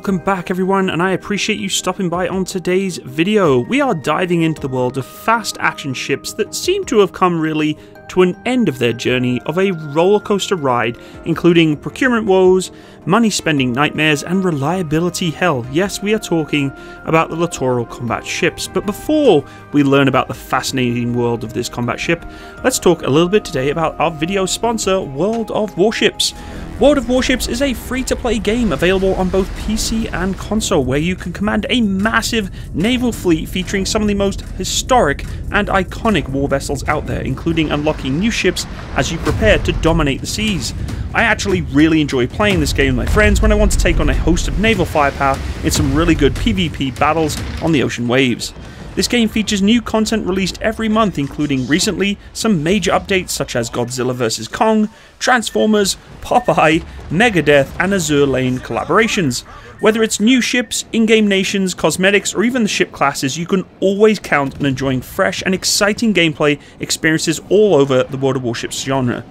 welcome back everyone and I appreciate you stopping by on today's video. We are diving into the world of fast action ships that seem to have come really to an end of their journey of a rollercoaster ride, including procurement woes, money spending nightmares, and reliability hell. Yes, we are talking about the littoral combat ships. But before we learn about the fascinating world of this combat ship, let's talk a little bit today about our video sponsor, World of Warships. World of Warships is a free to play game available on both PC and console where you can command a massive naval fleet featuring some of the most historic and iconic war vessels out there, including unlocking new ships as you prepare to dominate the seas. I actually really enjoy playing this game with my friends when I want to take on a host of naval firepower in some really good PvP battles on the ocean waves. This game features new content released every month, including recently some major updates such as Godzilla vs. Kong, Transformers, Popeye, Megadeth, and Azur Lane collaborations. Whether it's new ships, in game nations, cosmetics, or even the ship classes, you can always count on enjoying fresh and exciting gameplay experiences all over the World of Warships genre.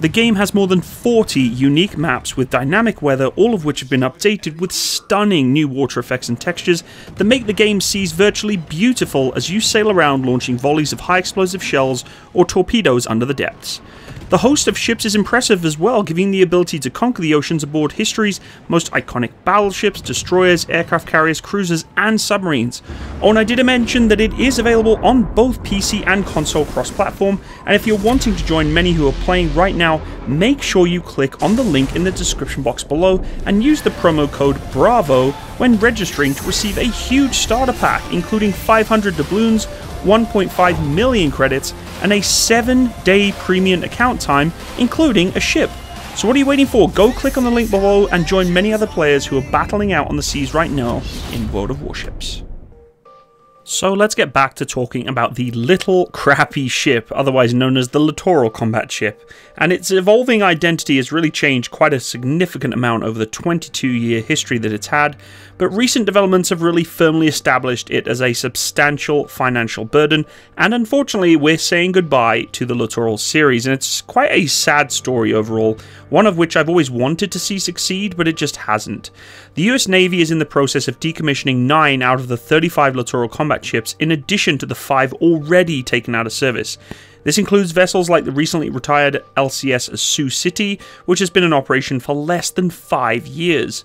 The game has more than 40 unique maps with dynamic weather, all of which have been updated with stunning new water effects and textures that make the game seas virtually beautiful as you sail around launching volleys of high explosive shells or torpedoes under the depths. The host of ships is impressive as well, giving the ability to conquer the oceans aboard history's most iconic battleships, destroyers, aircraft carriers, cruisers, and submarines. Oh, and I did mention that it is available on both PC and console cross platform, and if you're wanting to join many who are playing right now, make sure you click on the link in the description box below and use the promo code BRAVO when registering to receive a huge starter pack, including 500 doubloons, 1.5 million credits, and a 7 day premium account time, including a ship. So what are you waiting for? Go click on the link below and join many other players who are battling out on the seas right now in World of Warships. So let's get back to talking about the Little Crappy Ship, otherwise known as the Littoral Combat Ship, and its evolving identity has really changed quite a significant amount over the 22 year history that it's had, but recent developments have really firmly established it as a substantial financial burden, and unfortunately we're saying goodbye to the Littoral series, and it's quite a sad story overall, one of which I've always wanted to see succeed, but it just hasn't. The US Navy is in the process of decommissioning 9 out of the 35 Littoral Combat ships in addition to the 5 already taken out of service. This includes vessels like the recently retired LCS Sioux City, which has been in operation for less than 5 years.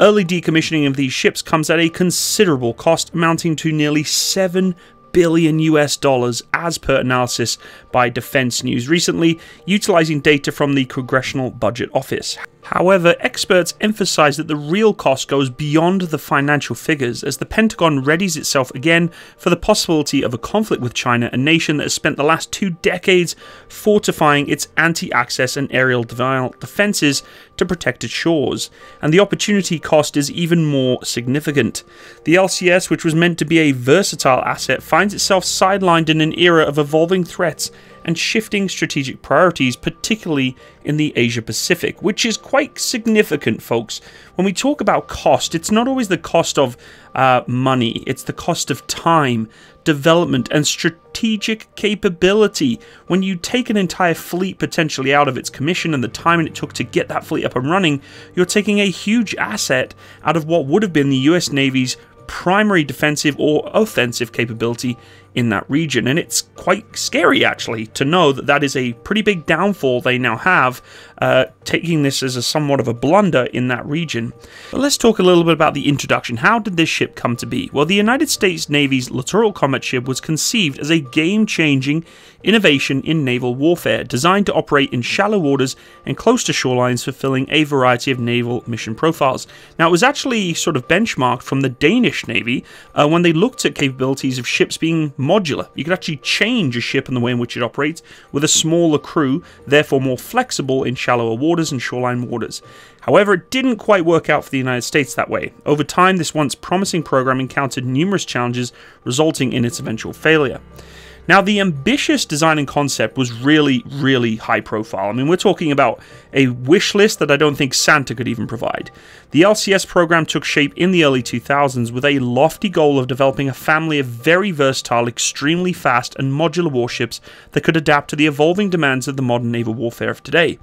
Early decommissioning of these ships comes at a considerable cost, amounting to nearly 7 billion US dollars as per analysis by Defense News recently, utilizing data from the Congressional Budget Office. However, experts emphasize that the real cost goes beyond the financial figures as the Pentagon readies itself again for the possibility of a conflict with China, a nation that has spent the last two decades fortifying its anti access and aerial defenses to protect its shores, and the opportunity cost is even more significant. The LCS, which was meant to be a versatile asset, finds itself sidelined in an era of evolving threats and shifting strategic priorities, particularly in the Asia Pacific, which is quite significant, folks. When we talk about cost, it's not always the cost of uh, money, it's the cost of time, development, and strategic capability. When you take an entire fleet potentially out of its commission and the time it took to get that fleet up and running, you're taking a huge asset out of what would have been the US Navy's primary defensive or offensive capability in that region. And it's quite scary, actually, to know that that is a pretty big downfall they now have, uh, taking this as a somewhat of a blunder in that region. But let's talk a little bit about the introduction. How did this ship come to be? Well, the United States Navy's Littoral Combat Ship was conceived as a game changing innovation in naval warfare, designed to operate in shallow waters and close to shorelines, fulfilling a variety of naval mission profiles. Now, it was actually sort of benchmarked from the Danish Navy uh, when they looked at capabilities of ships being modular. You could actually change a ship and the way in which it operates with a smaller crew, therefore more flexible in shallower waters and shoreline waters. However, it didn't quite work out for the United States that way. Over time, this once promising program encountered numerous challenges, resulting in its eventual failure. Now, the ambitious design and concept was really, really high profile. I mean, we're talking about a wish list that I don't think Santa could even provide. The LCS program took shape in the early 2000s with a lofty goal of developing a family of very versatile, extremely fast, and modular warships that could adapt to the evolving demands of the modern naval warfare of today.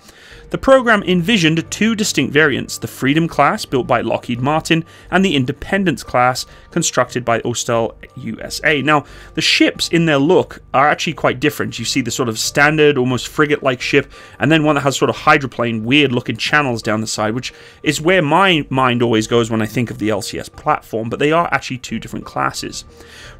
The program envisioned two distinct variants the Freedom class, built by Lockheed Martin, and the Independence class, constructed by Austal USA. Now, the ships in their look are actually quite different. You see the sort of standard, almost frigate like ship, and then one that has sort of hydroplane, weird looking channels down the side, which is where my mind always goes when I think of the LCS platform, but they are actually two different classes.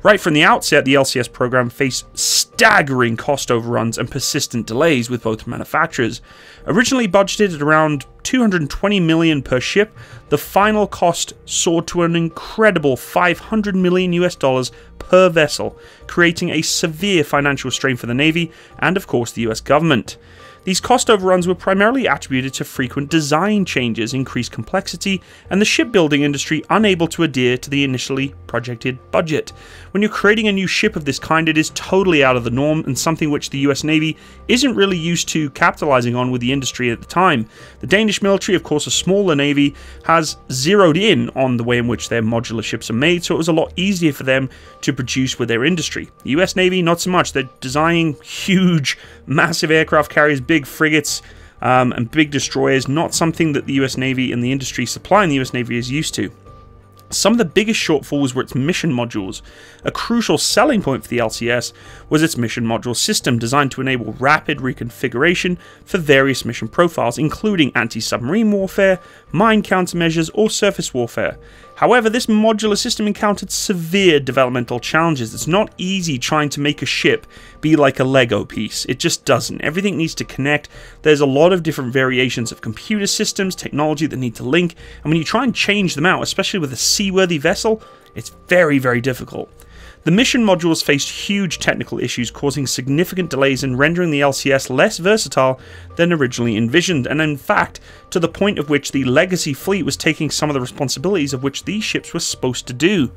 Right from the outset, the LCS program faced staggering cost overruns and persistent delays with both manufacturers. Originally budgeted at around 220 million per ship, the final cost soared to an incredible 500 million US dollars per vessel, creating a severe financial strain for the Navy and, of course, the US government. These cost overruns were primarily attributed to frequent design changes, increased complexity, and the shipbuilding industry unable to adhere to the initially projected budget. When you're creating a new ship of this kind, it is totally out of the norm and something which the US Navy isn't really used to capitalizing on with the industry at the time. The Danish military, of course, a smaller navy, has zeroed in on the way in which their modular ships are made, so it was a lot easier for them to produce with their industry. The US Navy, not so much. They're designing huge, massive aircraft carriers, big frigates, um, and big destroyers, not something that the US Navy and the industry supplying the US Navy is used to. Some of the biggest shortfalls were its mission modules. A crucial selling point for the LCS was its mission module system, designed to enable rapid reconfiguration for various mission profiles, including anti submarine warfare, mine countermeasures, or surface warfare. However, this modular system encountered severe developmental challenges. It's not easy trying to make a ship be like a Lego piece. It just doesn't. Everything needs to connect. There's a lot of different variations of computer systems, technology that need to link, and when you try and change them out, especially with a seaworthy vessel, it's very, very difficult. The mission modules faced huge technical issues, causing significant delays in rendering the LCS less versatile than originally envisioned, and in fact, to the point of which the legacy fleet was taking some of the responsibilities of which these ships were supposed to do.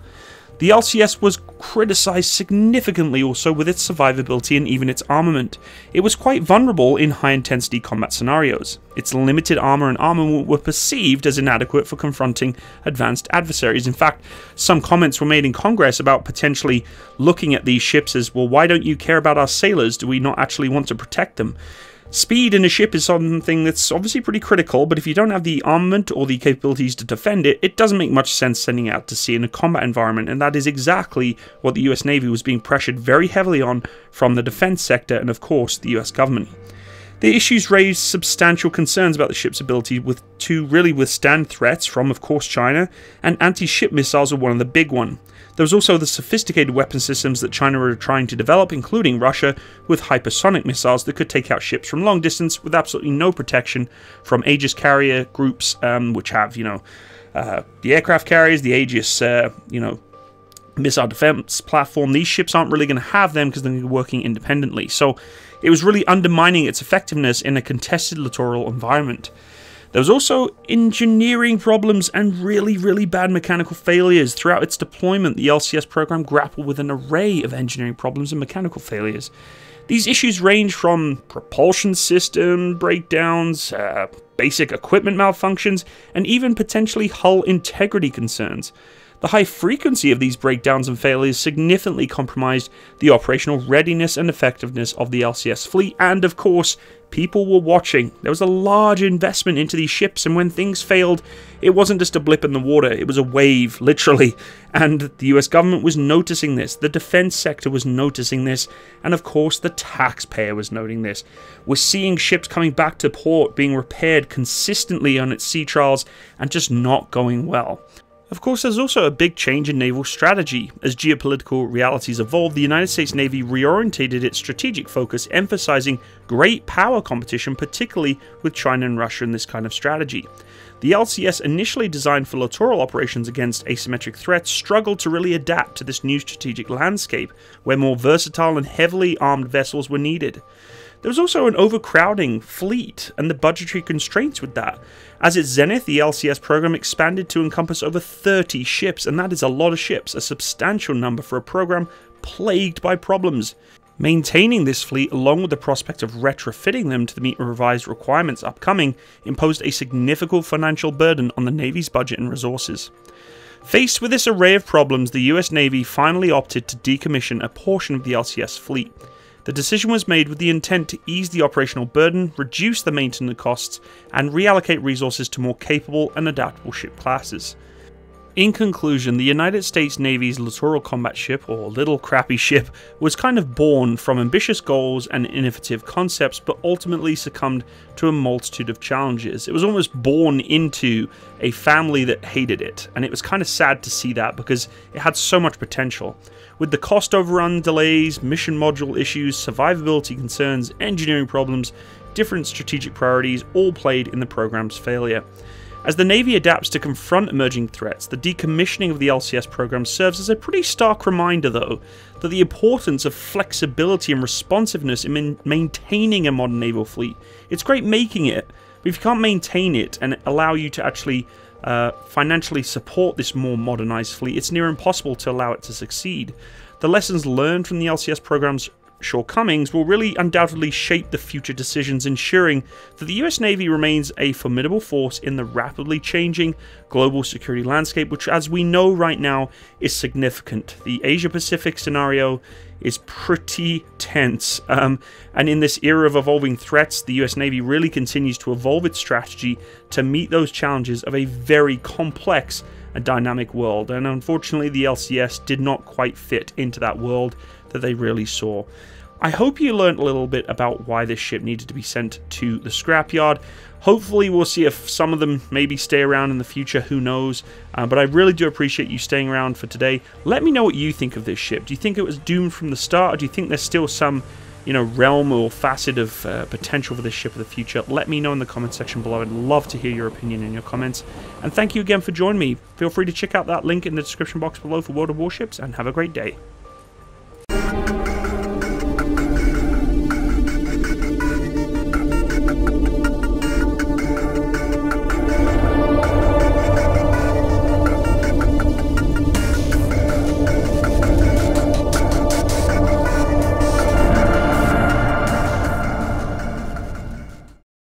The LCS was criticised significantly also with its survivability and even its armament. It was quite vulnerable in high intensity combat scenarios. Its limited armour and armament were perceived as inadequate for confronting advanced adversaries. In fact, some comments were made in Congress about potentially looking at these ships as, well, why don't you care about our sailors? Do we not actually want to protect them? Speed in a ship is something that's obviously pretty critical, but if you don't have the armament or the capabilities to defend it, it doesn't make much sense sending out to sea in a combat environment, and that is exactly what the US Navy was being pressured very heavily on from the defense sector and, of course, the US government. The issues raised substantial concerns about the ship's ability with, to really withstand threats from, of course, China, and anti-ship missiles are one of the big ones. There was also the sophisticated weapon systems that China were trying to develop, including Russia, with hypersonic missiles that could take out ships from long distance with absolutely no protection from Aegis carrier groups, um, which have, you know, uh, the aircraft carriers, the Aegis, uh, you know, missile defense platform. These ships aren't really going to have them because they're working independently. So it was really undermining its effectiveness in a contested littoral environment. There was also engineering problems and really, really bad mechanical failures. Throughout its deployment, the LCS program grappled with an array of engineering problems and mechanical failures. These issues range from propulsion system breakdowns, uh, basic equipment malfunctions, and even potentially hull integrity concerns. The high frequency of these breakdowns and failures significantly compromised the operational readiness and effectiveness of the LCS fleet, and of course, people were watching. There was a large investment into these ships, and when things failed, it wasn't just a blip in the water, it was a wave, literally. And the US government was noticing this, the defense sector was noticing this, and of course, the taxpayer was noting this. We're seeing ships coming back to port being repaired consistently on its sea trials and just not going well. Of course, there's also a big change in naval strategy. As geopolitical realities evolved, the United States Navy reorientated its strategic focus, emphasizing great power competition, particularly with China and Russia in this kind of strategy. The LCS, initially designed for littoral operations against asymmetric threats, struggled to really adapt to this new strategic landscape, where more versatile and heavily armed vessels were needed. There was also an overcrowding fleet and the budgetary constraints with that. As its zenith, the LCS program expanded to encompass over 30 ships, and that is a lot of ships, a substantial number for a program plagued by problems. Maintaining this fleet, along with the prospect of retrofitting them to meet revised requirements upcoming, imposed a significant financial burden on the Navy's budget and resources. Faced with this array of problems, the US Navy finally opted to decommission a portion of the LCS fleet. The decision was made with the intent to ease the operational burden, reduce the maintenance costs, and reallocate resources to more capable and adaptable ship classes. In conclusion, the United States Navy's Littoral Combat Ship, or Little Crappy Ship, was kind of born from ambitious goals and innovative concepts, but ultimately succumbed to a multitude of challenges. It was almost born into a family that hated it, and it was kind of sad to see that because it had so much potential. With the cost overrun delays, mission module issues, survivability concerns, engineering problems, different strategic priorities all played in the program's failure. As the Navy adapts to confront emerging threats, the decommissioning of the LCS program serves as a pretty stark reminder, though, that the importance of flexibility and responsiveness in maintaining a modern naval fleet. It's great making it, but if you can't maintain it and allow you to actually uh, financially support this more modernized fleet, it's near impossible to allow it to succeed. The lessons learned from the LCS program's shortcomings will really undoubtedly shape the future decisions, ensuring that the US Navy remains a formidable force in the rapidly changing global security landscape, which, as we know right now, is significant. The Asia Pacific scenario is pretty tense, um, and in this era of evolving threats, the US Navy really continues to evolve its strategy to meet those challenges of a very complex and dynamic world. And unfortunately, the LCS did not quite fit into that world that they really saw. I hope you learned a little bit about why this ship needed to be sent to the scrapyard. Hopefully we'll see if some of them maybe stay around in the future, who knows. Uh, but I really do appreciate you staying around for today. Let me know what you think of this ship. Do you think it was doomed from the start, or do you think there's still some you know, realm or facet of uh, potential for this ship of the future, let me know in the comment section below. I'd love to hear your opinion in your comments. And thank you again for joining me. Feel free to check out that link in the description box below for World of Warships, and have a great day.